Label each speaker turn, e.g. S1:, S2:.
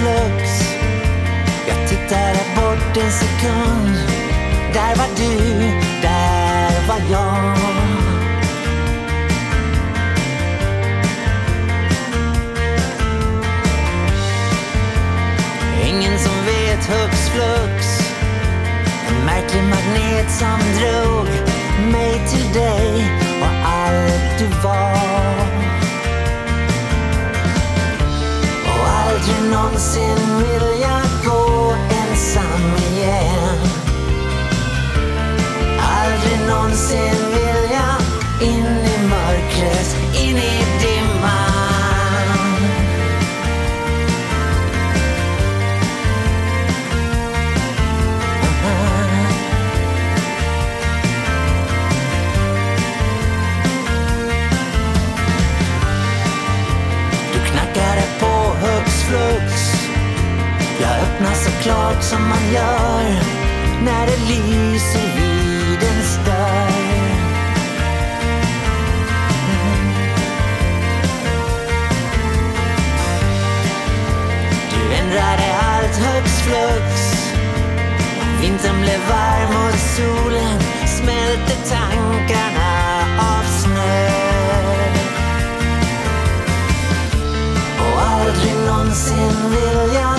S1: flux. Jag tittade bort en sekund. Där var du, där var jag. Ingen som vet hux flux. En märklig magnet som drog mig till dig någonsin vill jag gå ensam igen. Aldrig någonsin vill jag in i mörkret, in i dimman. Du knackade jag öppnar såklart som man gör När det lyser vid ens dörr Du ändrade allt högst flux. Vintern blev varm och solen smälte tankarna av snö. Och aldrig någonsin vill jag